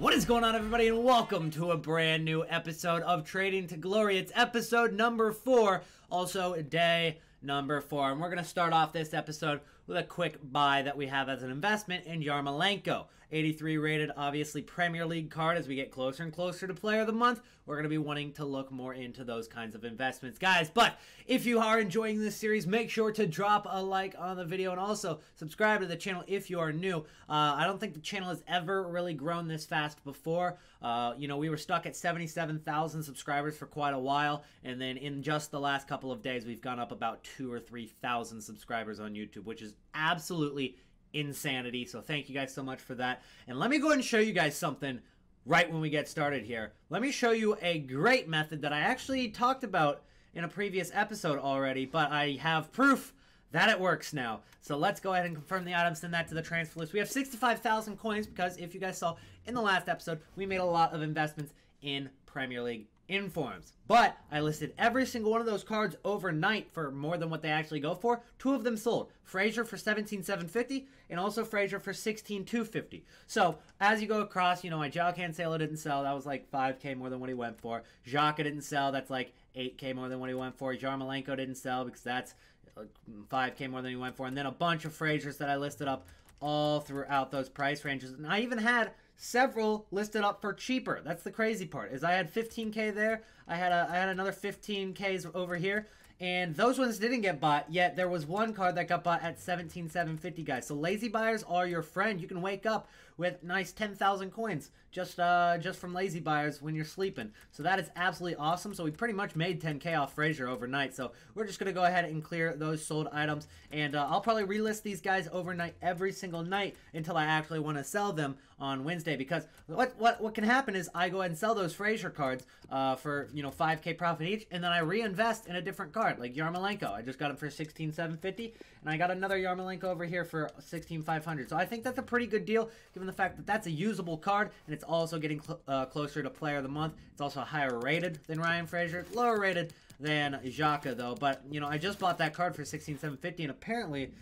What is going on, everybody, and welcome to a brand new episode of Trading to Glory. It's episode number four, also day number four. And we're going to start off this episode with a quick buy that we have as an investment in Yarmolenko. 83 rated, obviously Premier League card. As we get closer and closer to Player of the Month, we're going to be wanting to look more into those kinds of investments, guys. But if you are enjoying this series, make sure to drop a like on the video and also subscribe to the channel if you are new. Uh, I don't think the channel has ever really grown this fast before. Uh, you know, we were stuck at 77,000 subscribers for quite a while, and then in just the last couple of days, we've gone up about two or 3,000 subscribers on YouTube, which is absolutely insanity. So thank you guys so much for that. And let me go ahead and show you guys something right when we get started here. Let me show you a great method that I actually talked about in a previous episode already, but I have proof that it works now. So let's go ahead and confirm the item, send that to the transfer list. We have 65,000 coins because if you guys saw in the last episode, we made a lot of investments in Premier League informs. But I listed every single one of those cards overnight for more than what they actually go for. Two of them sold. Fraser for 17,750 and also Fraser for 16,250. So as you go across, you know, my Joao Cancelo didn't sell. That was like 5K more than what he went for. Xhaka didn't sell. That's like 8K more than what he went for. Yarmolenko didn't sell because that's 5K more than he went for. And then a bunch of Frasers that I listed up all throughout those price ranges. And I even had several listed up for cheaper. That's the crazy part. Is I had 15k there. I had a I had another 15k's over here. And those ones didn't get bought, yet there was one card that got bought at 17,750, guys. So lazy buyers are your friend. You can wake up with nice 10,000 coins just uh, just from lazy buyers when you're sleeping. So that is absolutely awesome. So we pretty much made 10k off Fraser overnight. So we're just going to go ahead and clear those sold items. And uh, I'll probably relist these guys overnight every single night until I actually want to sell them on Wednesday. Because what, what, what can happen is I go ahead and sell those Fraser cards uh, for, you know, 5k profit each. And then I reinvest in a different card like Yarmolenko. I just got him for 16,750. And I got another Yarmolenko over here for 16,500. So I think that's a pretty good deal given the fact that that's a usable card and it's also getting cl uh, closer to Player of the Month. It's also higher rated than Ryan Fraser, lower rated than Xhaka though. But you know, I just bought that card for 16,750, and apparently.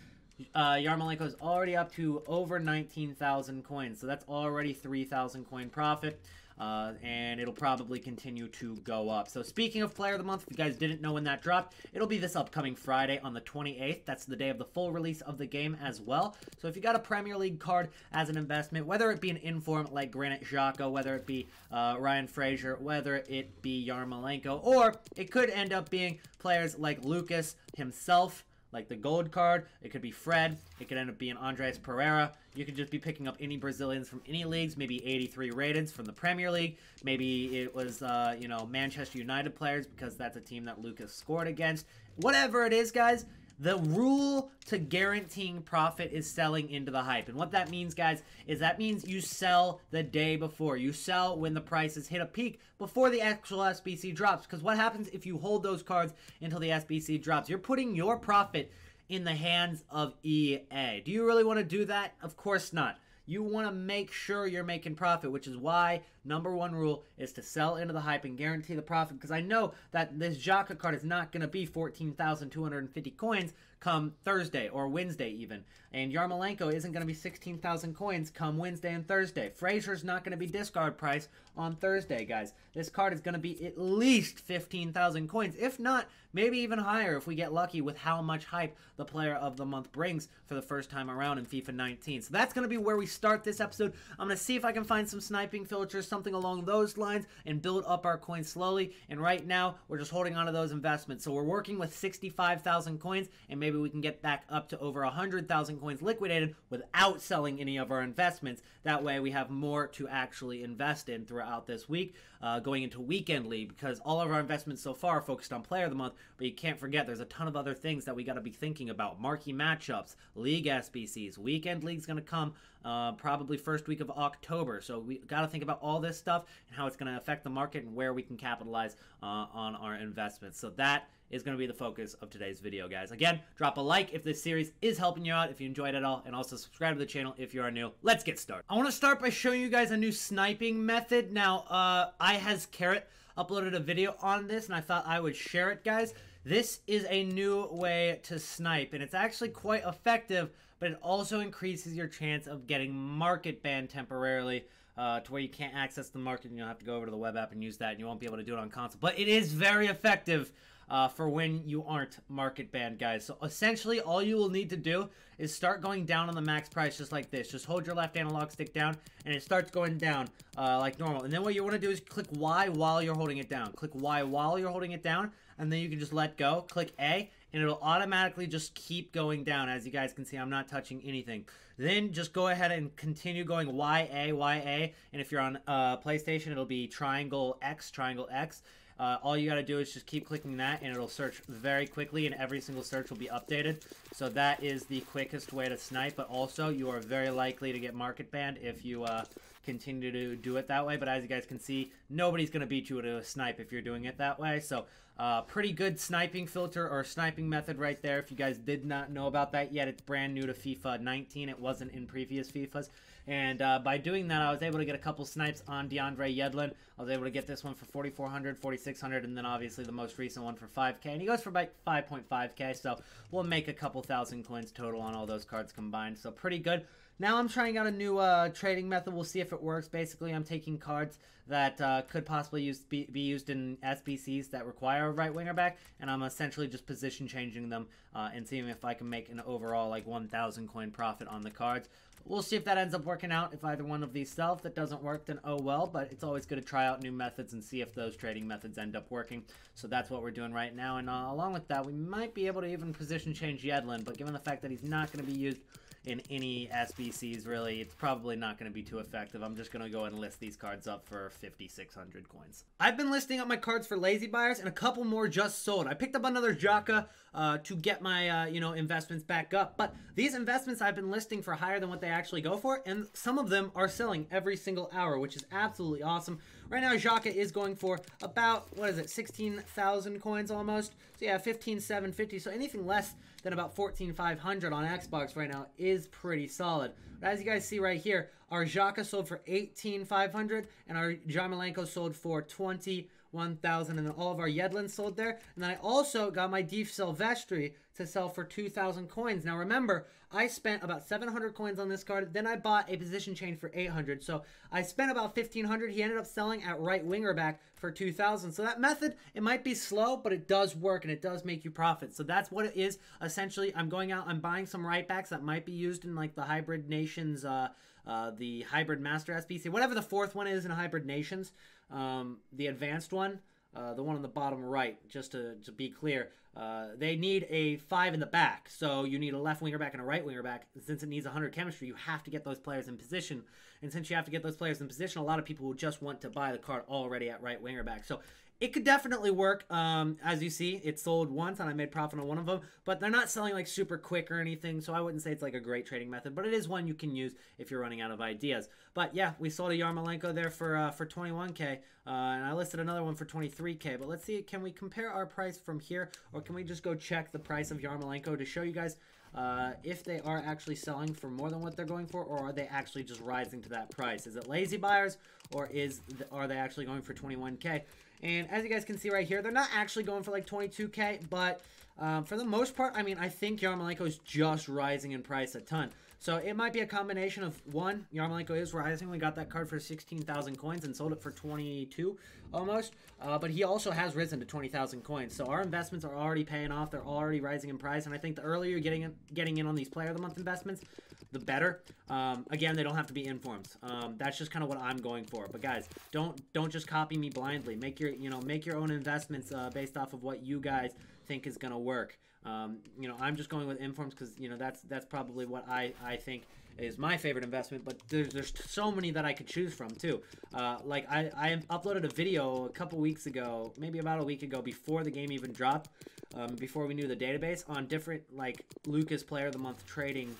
Uh, Yarmolenko is already up to over 19,000 coins, so that's already 3,000 coin profit. Uh, and it'll probably continue to go up. So speaking of Player of the Month, if you guys didn't know when that dropped, it'll be this upcoming Friday on the 28th. That's the day of the full release of the game as well. So if you got a Premier League card as an investment, whether it be an inform like Granit Xhaka, whether it be uh, Ryan Fraser, whether it be Yarmolenko, or it could end up being players like Lucas himself, like the gold card. It could be Fred. It could end up being Andreas Pereira. You could just be picking up any Brazilians from any leagues, maybe 83 rated from the Premier League. Maybe it was, uh, you know, Manchester United players because that's a team that Lucas scored against. Whatever it is, guys, the rule to guaranteeing profit is selling into the hype. And what that means, guys, is that means you sell the day before. You sell when the prices hit a peak before the actual SBC drops. Because what happens if you hold those cards until the SBC drops? You're putting your profit in the hands of EA. Do you really want to do that? Of course not. You want to make sure you're making profit, which is why number one rule is to sell into the hype and guarantee the profit. Because I know that this Xhaka card is not going to be 14,250 coins come Thursday or Wednesday even. And Yarmolenko isn't going to be 16,000 coins come Wednesday and Thursday. Fraser's not going to be discard price on Thursday, guys. This card is going to be at least 15,000 coins. If not, maybe even higher if we get lucky with how much hype the player of the month brings for the first time around in FIFA 19. So that's going to be where we start this episode. I'm going to see if I can find some sniping filters, something along those lines, and build up our coins slowly. And right now, we're just holding on to those investments. So we're working with 65,000 coins, and maybe we can get back up to over 100,000 coins liquidated without selling any of our investments. That way we have more to actually invest in throughout this week, uh, going into weekend league, because all of our investments so far are focused on player of the month, but you can't forget there's a ton of other things that we got to be thinking about. Marquee matchups, league SBCs, weekend league's going to come uh, probably first week of October. So we got to think about all this stuff and how it's going to affect the market and where we can capitalize uh, on our investments. So that is going to be the focus of today's video, guys. Again, drop a like if this series is helping you out, if you enjoyed it at all, and also subscribe to the channel if you are new. Let's get started. I want to start by showing you guys a new sniping method. Now, uh, I has Carrot uploaded a video on this, and I thought I would share it, guys. This is a new way to snipe, and it's actually quite effective, but it also increases your chance of getting market banned temporarily uh, to where you can't access the market and you'll have to go over to the web app and use that and you won't be able to do it on console. But it is very effective uh, for when you aren't market banned, guys. So essentially, all you will need to do is start going down on the max price just like this. Just hold your left analog stick down, and it starts going down uh, like normal. And then what you want to do is click Y while you're holding it down. Click Y while you're holding it down, and then you can just let go. Click A, and it'll automatically just keep going down. As you guys can see, I'm not touching anything. Then just go ahead and continue going YA, YA, and if you're on uh, PlayStation, it'll be triangle X, triangle X. Uh, all you got to do is just keep clicking that and it'll search very quickly and every single search will be updated. So that is the quickest way to snipe, but also you are very likely to get market banned if you uh, continue to do it that way. But as you guys can see, nobody's going to beat you to a snipe if you're doing it that way. So uh, pretty good sniping filter or sniping method right there. If you guys did not know about that yet, it's brand new to FIFA 19. It wasn't in previous FIFAs. And uh, by doing that, I was able to get a couple snipes on DeAndre Yedlin. I was able to get this one for 4,400, 4,600, and then obviously the most recent one for 5K. And he goes for about 5.5K, so we'll make a couple thousand coins total on all those cards combined. So pretty good. Now I'm trying out a new uh, trading method. We'll see if it works. Basically, I'm taking cards that uh, could possibly use, be, be, used in SBCs that require a right winger back, and I'm essentially just position changing them uh, and seeing if I can make an overall like 1,000 coin profit on the cards. We'll see if that ends up working out. If either one of these sell, if that doesn't work, then oh well. But it's always good to try out new methods and see if those trading methods end up working. So that's what we're doing right now. And uh, along with that, we might be able to even position change Yedlin. But given the fact that he's not going to be used in any SBCs, really, it's probably not going to be too effective. I'm just going to go and list these cards up for 5,600 coins. I've been listing up my cards for lazy buyers, and a couple more just sold. I picked up another Xhaka uh, to get my, uh, you know, investments back up, but these investments I've been listing for higher than what they actually go for, and some of them are selling every single hour, which is absolutely awesome. Right now, Xhaka is going for about, what is it, 16,000 coins almost? So yeah, 15,750. So anything less than about 14,500 on Xbox right now is pretty solid. But as you guys see right here, our Xhaka sold for 18,500 and our Yarmolenko sold for 20 1,000, and then all of our Yedlin sold there. And then I also got my Deef Silvestri to sell for 2,000 coins. Now remember, I spent about 700 coins on this card. Then I bought a position change for 800. So I spent about 1,500. He ended up selling at right winger back for 2,000. So that method, it might be slow, but it does work and it does make you profit. So that's what it is. Essentially, I'm going out, I'm buying some right backs that might be used in like the Hybrid Nations, uh, uh, the Hybrid Master SBC, whatever the fourth one is in Hybrid Nations. Um, the advanced one, uh, the one on the bottom right, just to, to be clear, uh, they need a five in the back. So you need a left winger back and a right winger back. Since it needs 100 chemistry, you have to get those players in position. And since you have to get those players in position, a lot of people will just want to buy the card already at right winger back. So it could definitely work. Um, as you see, it sold once and I made profit on one of them, but they're not selling like super quick or anything, so I wouldn't say it's like a great trading method, but it is one you can use if you're running out of ideas. But yeah, we sold a Yarmolenko there for uh, for 21k, uh, and I listed another one for 23k. But let's see, can we compare our price from here, or can we just go check the price of Yarmolenko to show you guys uh, if they are actually selling for more than what they're going for, or are they actually just rising to that price? Is it lazy buyers, or is are they actually going for 21k? And as you guys can see right here, they're not actually going for like 22k, but um, for the most part, I mean, I think Yarmolenko is just rising in price a ton. So it might be a combination of one, Yarmolenko is rising. We got that card for 16,000 coins and sold it for 22 almost. Uh, but he also has risen to 20,000 coins. So our investments are already paying off. They're already rising in price. And I think the earlier you're getting in, getting in on these player of the month investments, the better. Um, again, they don't have to be informs. Um, that's just kind of what I'm going for. But guys, don't don't just copy me blindly. Make your you know make your own investments uh, based off of what you guys think is gonna work. Um, you know, I'm just going with informs because you know that's that's probably what I I think is my favorite investment. But there's there's so many that I could choose from too. Uh, like I I uploaded a video a couple weeks ago, maybe about a week ago, before the game even dropped, um, before we knew the database on different like Lucas Player of the Month trading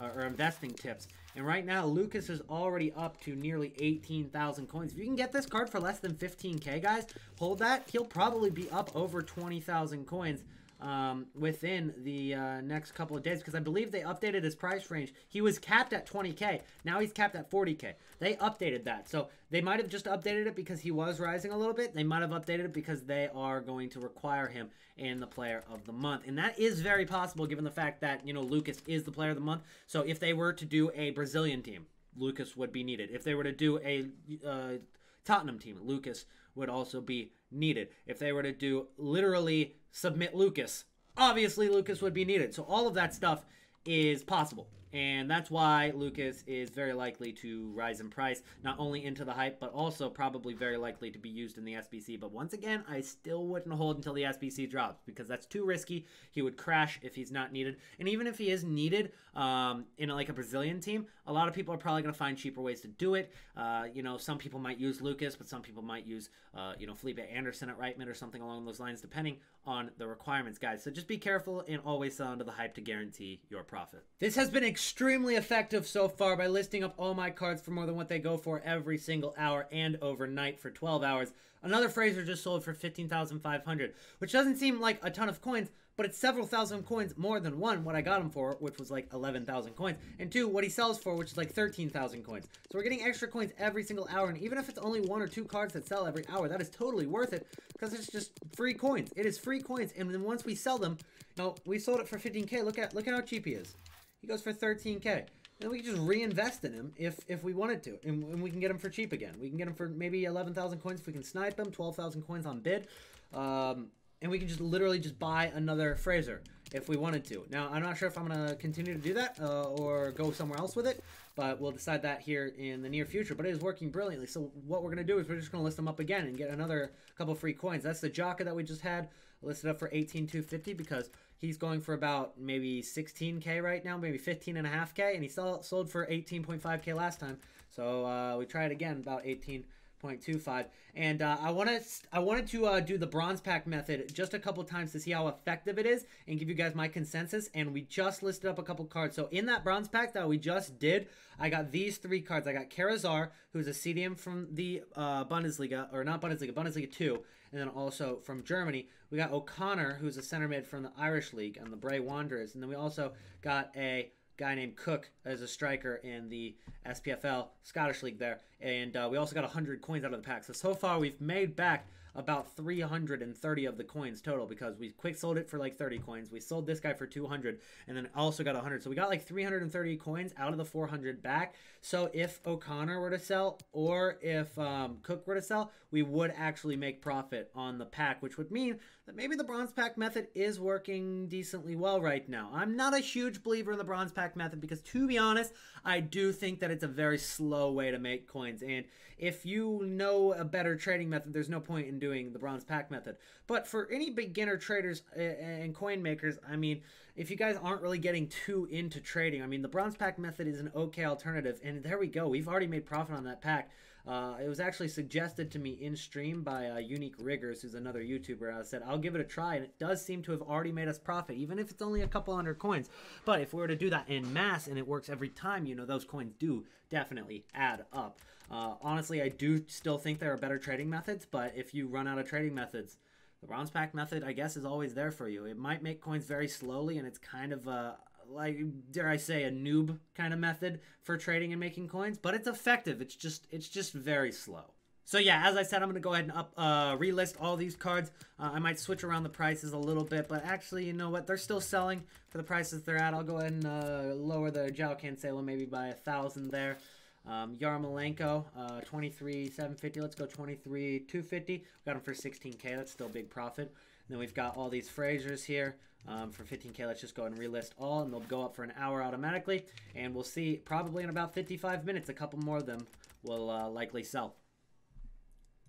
uh, or investing tips. And right now, Lucas is already up to nearly 18,000 coins. If you can get this card for less than 15k, guys, hold that. He'll probably be up over 20,000 coins um, within the uh, next couple of days because I believe they updated his price range. He was capped at 20k. Now he's capped at 40k. They updated that. So they might have just updated it because he was rising a little bit. They might have updated it because they are going to require him in the player of the month. And that is very possible given the fact that, you know, Lucas is the player of the month. So if they were to do a Brazilian team, Lucas would be needed. If they were to do a uh, Tottenham team, Lucas would also be needed. If they were to do literally submit Lucas, obviously Lucas would be needed. So all of that stuff is possible. And that's why Lucas is very likely to rise in price, not only into the hype, but also probably very likely to be used in the SBC. But once again, I still wouldn't hold until the SBC drops because that's too risky. He would crash if he's not needed. And even if he is needed um, in like a Brazilian team, a lot of people are probably going to find cheaper ways to do it. Uh, you know, some people might use Lucas, but some people might use, uh, you know, Felipe Anderson at right mid or something along those lines, depending on the requirements, guys. So just be careful and always sell under the hype to guarantee your profit. This has been extremely effective so far by listing up all my cards for more than what they go for every single hour and overnight for 12 hours. Another Fraser just sold for 15,500, which doesn't seem like a ton of coins, but it's several thousand coins more than one, what I got him for, which was like 11,000 coins, and two, what he sells for, which is like 13,000 coins. So we're getting extra coins every single hour, and even if it's only one or two cards that sell every hour, that is totally worth it, because it's just free coins. It is free coins, and then once we sell them, you know, we sold it for 15k, look at, look at how cheap he is. He goes for 13k. And we can just reinvest in him if if we wanted to, and, and we can get him for cheap again. We can get him for maybe 11,000 coins if we can snipe him, 12,000 coins on bid. Um, and we can just literally just buy another Fraser if we wanted to. Now, I'm not sure if I'm going to continue to do that uh, or go somewhere else with it, but we'll decide that here in the near future. But it is working brilliantly. So what we're going to do is we're just going to list them up again and get another couple free coins. That's the Xhaka that we just had listed up for 18,250 because he's going for about maybe 16k right now, maybe 15 and a half k, and he sold sold for 18.5k last time. So uh, we try it again, about 18. 0.25 and uh, I wanted I wanted to uh, do the bronze pack method just a couple times to see how effective it is and give you guys my consensus. And we just listed up a couple cards. So in that bronze pack that we just did I got these three cards. I got Karazar who's a CDM from the uh, Bundesliga or not Bundesliga Bundesliga 2 and then also from Germany. We got O'Connor who's a center mid from the Irish League and the Bray Wanderers. And then we also got a guy named Cook as a striker in the SPFL Scottish League there. And uh, we also got 100 coins out of the pack. So, so far we've made back about 330 of the coins total because we quick sold it for like 30 coins. We sold this guy for 200 and then also got 100. So we got like 330 coins out of the 400 back. So if O'Connor were to sell or if um, Cook were to sell, we would actually make profit on the pack, which would mean that maybe the bronze pack method is working decently well right now. I'm not a huge believer in the bronze pack method because to be honest, I do think that it's a very slow way to make coins. And if you know a better trading method, there's no point in doing the bronze pack method. But for any beginner traders uh, and coin makers, I mean, if you guys aren't really getting too into trading, I mean, the bronze pack method is an okay alternative. And there we go. We've already made profit on that pack. Uh, it was actually suggested to me in stream by uh, Unique Riggers, who's another YouTuber. I said, I'll give it a try, and it does seem to have already made us profit, even if it's only a couple hundred coins. But if we were to do that in mass and it works every time, you know, those coins do definitely add up. Uh, honestly, I do still think there are better trading methods, but if you run out of trading methods, the bronze pack method, I guess, is always there for you. It might make coins very slowly, and it's kind of a like dare I say a noob kind of method for trading and making coins, but it's effective. It's just it's just very slow. So yeah, as I said, I'm gonna go ahead and up uh, relist all these cards. Uh, I might switch around the prices a little bit, but actually, you know what? They're still selling for the prices they're at. I'll go ahead and uh, lower the João Cancelo maybe by a thousand there. Um, Yarmolenko, uh, 23 750. Let's go 23 250. Got him for 16k. That's still big profit. And then we've got all these Frasers here um, for 15k. Let's just go and relist all, and they'll go up for an hour automatically. And we'll see probably in about 55 minutes, a couple more of them will uh, likely sell.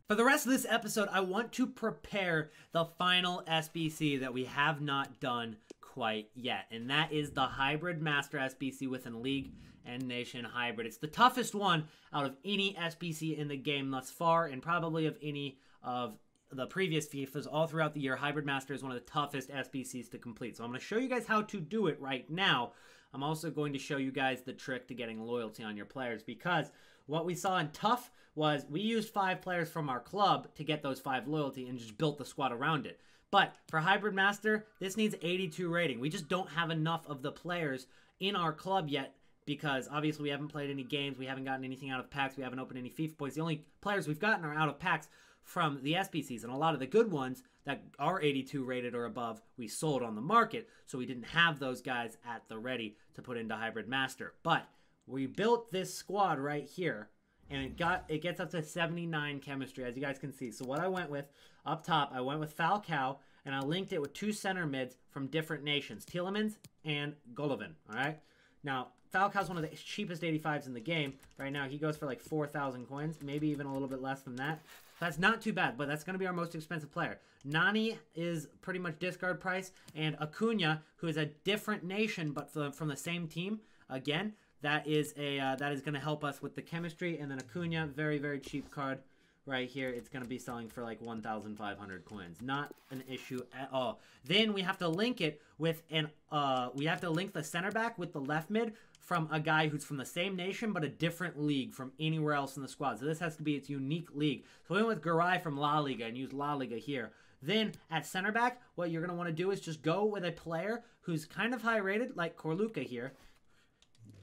For the rest of this episode, I want to prepare the final SBC that we have not done quite yet, and that is the Hybrid Master SBC within League and Nation Hybrid. It's the toughest one out of any SBC in the game thus far, and probably of any of the previous FIFAs all throughout the year. Hybrid Master is one of the toughest SBCs to complete. So I'm going to show you guys how to do it right now. I'm also going to show you guys the trick to getting loyalty on your players because what we saw in Tough was we used five players from our club to get those five loyalty and just built the squad around it. But for Hybrid Master, this needs 82 rating. We just don't have enough of the players in our club yet because obviously we haven't played any games, we haven't gotten anything out of packs, we haven't opened any FIFA points. The only players we've gotten are out of packs from the SBCs, and a lot of the good ones that are 82 rated or above, we sold on the market, so we didn't have those guys at the ready to put into Hybrid Master. But we built this squad right here, and it got it gets up to 79 chemistry, as you guys can see. So what I went with up top, I went with Falcao, and I linked it with two center mids from different nations, Tielemans and Golovin. All right. Now Falcao's one of the cheapest 85s in the game. Right now, he goes for like 4,000 coins, maybe even a little bit less than that. That's not too bad, but that's going to be our most expensive player. Nani is pretty much discard price, and Acuna, who is a different nation but from the same team, again, that is a uh, that is going to help us with the chemistry. And then Acuna, very very cheap card right here. It's going to be selling for like 1,500 coins. Not an issue at all. Then we have to link it with an uh we have to link the center back with the left mid from a guy who's from the same nation but a different league from anywhere else in the squad. So this has to be its unique league. So we went with Garay from La Liga and use La Liga here. Then at center back, what you're going to want to do is just go with a player who's kind of high rated, like Corluka here,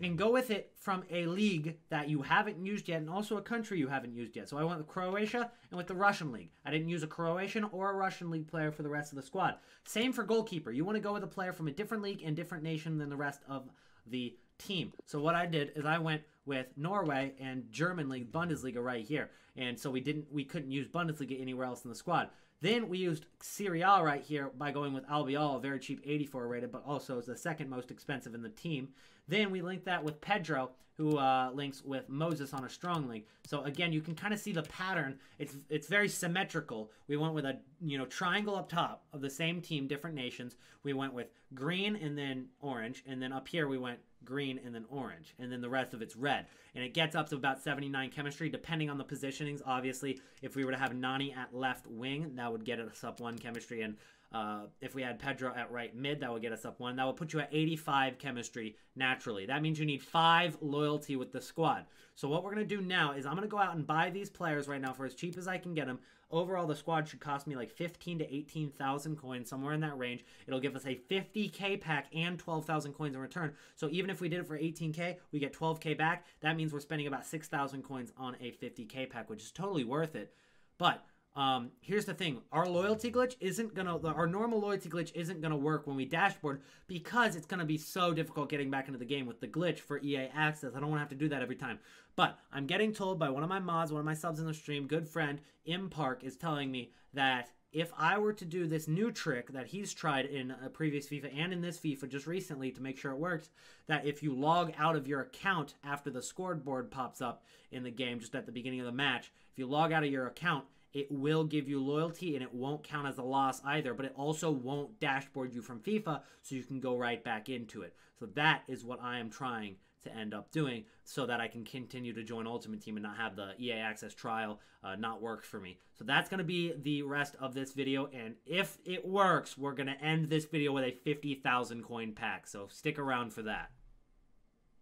and go with it from a league that you haven't used yet and also a country you haven't used yet. So I went with Croatia and with the Russian league. I didn't use a Croatian or a Russian league player for the rest of the squad. Same for goalkeeper. You want to go with a player from a different league and different nation than the rest of the team. So what I did is I went with Norway and German league Bundesliga right here. And so we didn't we couldn't use Bundesliga anywhere else in the squad. Then we used Serie A right here by going with Albiol, a very cheap 84 rated, but also is the second most expensive in the team. Then we linked that with Pedro, who uh, links with Moses on a strong link. So again, you can kind of see the pattern. It's it's very symmetrical. We went with a you know triangle up top of the same team, different nations. We went with green and then orange, and then up here we went green, and then orange, and then the rest of it's red. And it gets up to about 79 chemistry, depending on the positionings. Obviously, if we were to have Nani at left wing, that would get us up one chemistry, and uh, if we had Pedro at right mid, that would get us up one. That would put you at 85 chemistry naturally. That means you need five loyalty with the squad. So what we're going to do now is I'm going to go out and buy these players right now for as cheap as I can get them. Overall, the squad should cost me like 15 to 18,000 coins, somewhere in that range. It'll give us a 50k pack and 12,000 coins in return. So even if we did it for 18k, we get 12k back. That means we're spending about 6,000 coins on a 50k pack, which is totally worth it. But um, here's the thing: our loyalty glitch isn't gonna, our normal loyalty glitch isn't gonna work when we dashboard because it's gonna be so difficult getting back into the game with the glitch for EA access. I don't want to have to do that every time. But I'm getting told by one of my mods, one of my subs in the stream, good friend Impark, is telling me that if I were to do this new trick that he's tried in a previous FIFA and in this FIFA just recently to make sure it works, that if you log out of your account after the scoreboard pops up in the game just at the beginning of the match, if you log out of your account, it will give you loyalty and it won't count as a loss either, but it also won't dashboard you from FIFA so you can go right back into it. So that is what I am trying to end up doing so that I can continue to join Ultimate Team and not have the EA Access trial uh, not work for me. So that's going to be the rest of this video, and if it works, we're going to end this video with a 50,000 coin pack, so stick around for that.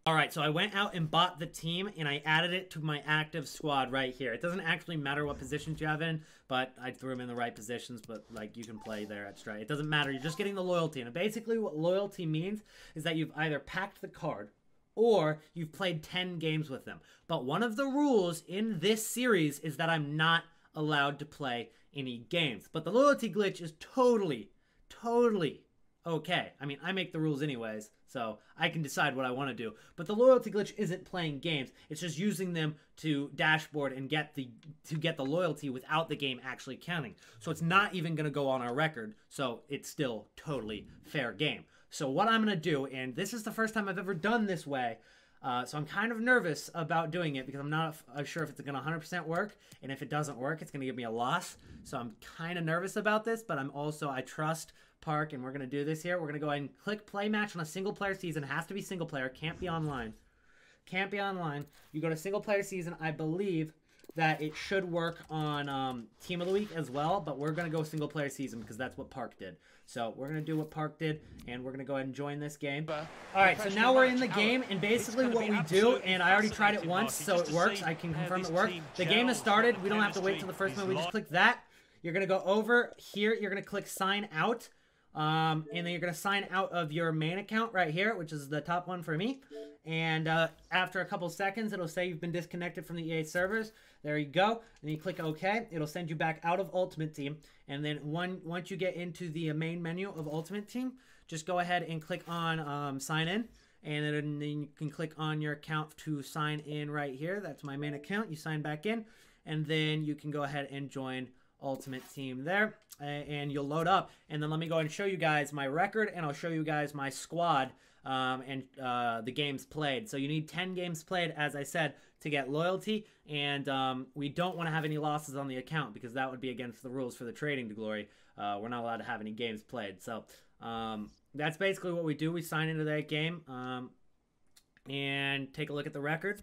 All right, so I went out and bought the team and I added it to my active squad right here. It doesn't actually matter what positions you have in, but I threw them in the right positions, but like you can play there at strike. It doesn't matter. You're just getting the loyalty. And basically what loyalty means is that you've either packed the card or you've played 10 games with them. But one of the rules in this series is that I'm not allowed to play any games. But the loyalty glitch is totally, totally okay. I mean, I make the rules anyways. So I can decide what I want to do. But the loyalty glitch isn't playing games. It's just using them to dashboard and get the to get the loyalty without the game actually counting. So it's not even going to go on our record. So it's still totally fair game. So what I'm going to do, and this is the first time I've ever done this way, uh, so I'm kind of nervous about doing it because I'm not uh, sure if it's going to 100% work. And if it doesn't work, it's going to give me a loss. So I'm kind of nervous about this, but I'm also, I trust Park, and we're going to do this here. We're going to go ahead and click play match on a single player season. It has to be single player, can't be online. Can't be online. You go to single player season. I believe that it should work on um, Team of the Week as well, but we're going to go single player season because that's what Park did. So we're going to do what Park did, and we're going to go ahead and join this game. All right, so now we're in the game, and basically what we do, and I already tried it once, so it works. I can confirm it worked. The game has started. We don't have to wait till the first minute. We just click that. You're going to go over here. You're going to click sign out. Um, and then you're going to sign out of your main account right here, which is the top one for me. And uh, after a couple seconds, it'll say you've been disconnected from the EA servers. There you go. And you click OK. It'll send you back out of Ultimate Team. And then one, once you get into the main menu of Ultimate Team, just go ahead and click on um, sign in. and then you can click on your account to sign in right here. That's my main account. You sign back in, and then you can go ahead and join Ultimate Team there, and you'll load up. And then let me go and show you guys my record, and I'll show you guys my squad um, and uh, the games played. So you need 10 games played, as I said, to get loyalty, and um, we don't want to have any losses on the account because that would be against the rules for the Trading to Glory. Uh, we're not allowed to have any games played. So um, that's basically what we do. We sign into that game um, and take a look at the record.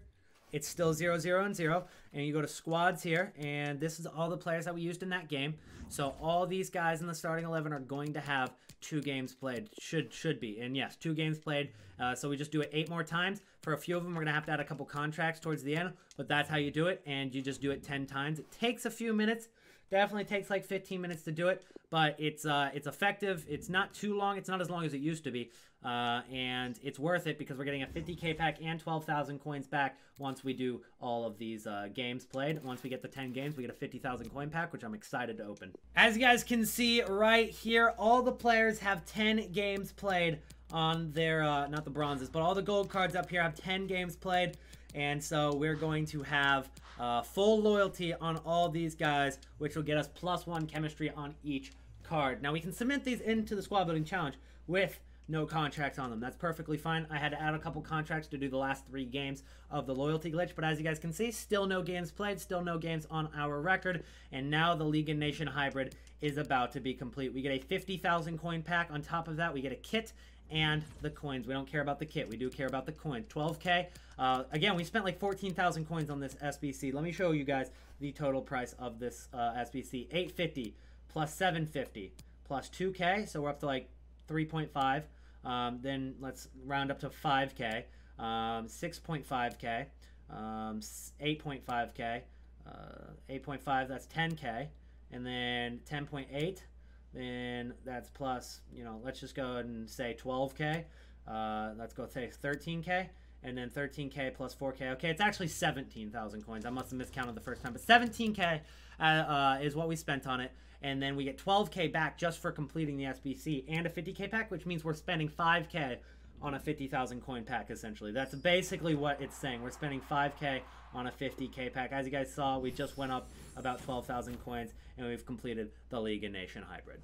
It's still 0, 0, and 0. And you go to squads here, and this is all the players that we used in that game. So all these guys in the starting 11 are going to have two games played. Should should be. And yes, two games played. Uh, so we just do it eight more times. For a few of them, we're going to have to add a couple contracts towards the end. But that's how you do it, and you just do it 10 times. It takes a few minutes. Definitely takes like 15 minutes to do it, but it's uh, it's effective. It's not too long. It's not as long as it used to be, uh, and it's worth it because we're getting a 50k pack and 12,000 coins back once we do all of these uh, games played. Once we get the 10 games, we get a 50,000 coin pack, which I'm excited to open. As you guys can see right here, all the players have 10 games played on their, uh, not the bronzes, but all the gold cards up here have 10 games played. And so we're going to have uh, full loyalty on all these guys, which will get us plus one chemistry on each card. Now we can submit these into the squad building challenge with no contracts on them. That's perfectly fine. I had to add a couple contracts to do the last three games of the loyalty glitch, but as you guys can see, still no games played, still no games on our record, and now the League and Nation hybrid is about to be complete. We get a 50,000 coin pack. On top of that, we get a kit and the coins. We don't care about the kit. We do care about the coins. 12K. Uh, again, we spent like 14,000 coins on this SBC. Let me show you guys the total price of this uh, SBC. 850 plus 750 plus 2K. So we're up to like 3.5. Um, then let's round up to 5K. Um, 6.5K. Um, 8.5K. Uh, 8.5, that's 10K. And then 10.8 then that's plus, you know, let's just go ahead and say 12K. Uh, let's go say 13K. And then 13K plus 4K. Okay, it's actually 17,000 coins. I must have miscounted the first time. But 17K uh, uh, is what we spent on it. And then we get 12K back just for completing the SBC and a 50K pack, which means we're spending 5K on a 50,000 coin pack, essentially. That's basically what it's saying. We're spending 5K on a 50K pack. As you guys saw, we just went up about 12,000 coins, and we've completed the League and Nation hybrid.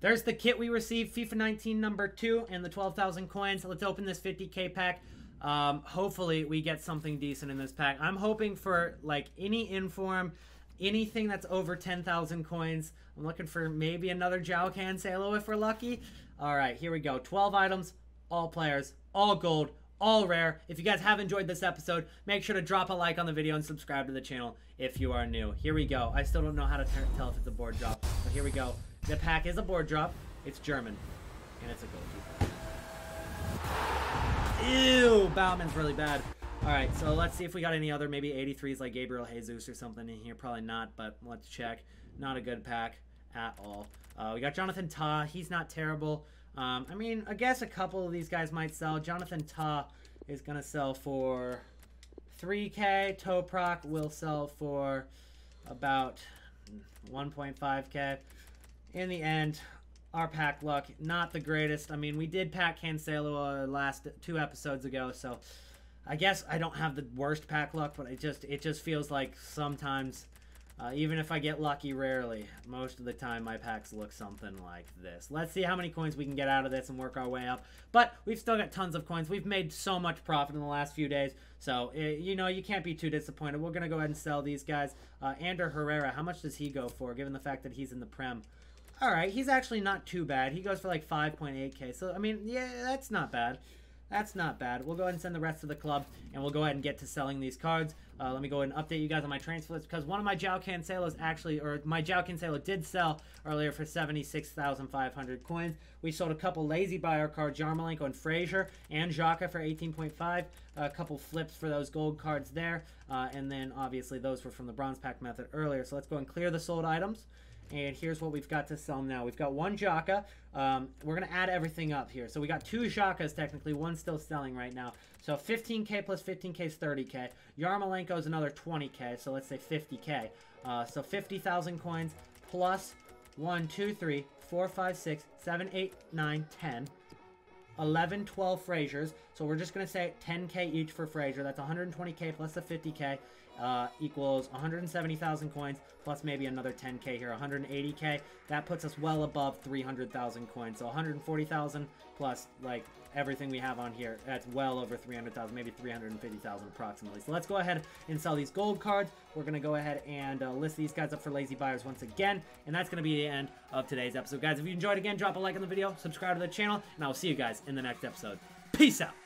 There's the kit we received, FIFA 19 number 2, and the 12,000 coins. Let's open this 50K pack. Um, hopefully, we get something decent in this pack. I'm hoping for, like, any inform, anything that's over 10,000 coins. I'm looking for maybe another João Cancelo if we're lucky. All right, here we go. 12 items, all players, all gold, all rare. If you guys have enjoyed this episode, make sure to drop a like on the video and subscribe to the channel if you are new. Here we go. I still don't know how to tell if it's a board drop, but here we go. The pack is a board drop. It's German, and it's a gold. Ew, Baumann's really bad. All right, so let's see if we got any other maybe 83s like Gabriel Jesus or something in here. Probably not, but let's check. Not a good pack at all. Uh, we got Jonathan Tah. He's not terrible. Um, I mean, I guess a couple of these guys might sell. Jonathan Tah is going to sell for 3K. Toprak will sell for about 1.5K. In the end, our pack luck, not the greatest. I mean, we did pack Cancelo uh, last two episodes ago, so I guess I don't have the worst pack luck, but it just it just feels like sometimes uh, even if I get lucky rarely, most of the time my packs look something like this. Let's see how many coins we can get out of this and work our way up. But we've still got tons of coins. We've made so much profit in the last few days. So, it, you know, you can't be too disappointed. We're going to go ahead and sell these guys. Uh, Ander Herrera, how much does he go for, given the fact that he's in the Prem? All right, he's actually not too bad. He goes for like 5.8k. So, I mean, yeah, that's not bad. That's not bad. We'll go ahead and send the rest of the club, and we'll go ahead and get to selling these cards. Uh, let me go ahead and update you guys on my transfer list, because one of my João Cancelos actually, or my João Cancelo did sell earlier for 76,500 coins. We sold a couple lazy buyer cards, Yarmolenko and Fraser, and Xhaka for 18.5. A couple flips for those gold cards there. Uh, and then, obviously, those were from the bronze pack method earlier. So let's go and clear the sold items. And here's what we've got to sell now. We've got one Xhaka. Um, we're going to add everything up here. So we got two Xhakas technically. One still selling right now. So 15K plus 15K is 30K. Yarmolenko is another 20K. So let's say 50K. Uh, so 50,000 coins plus 1, 2, 3, 4, 5, 6, 7, 8, 9, 10. 11, 12 Frasers. So we're just going to say 10k each for Fraser. That's 120k plus the 50k uh, equals 170,000 coins plus maybe another 10k here, 180k. That puts us well above 300,000 coins. So 140,000 plus like everything we have on here. That's well over 300,000, maybe 350,000 approximately. So let's go ahead and sell these gold cards. We're going to go ahead and uh, list these guys up for lazy buyers once again. And that's going to be the end of today's episode. Guys, if you enjoyed again, drop a like on the video, subscribe to the channel, and I will see you guys in the next episode. Peace out.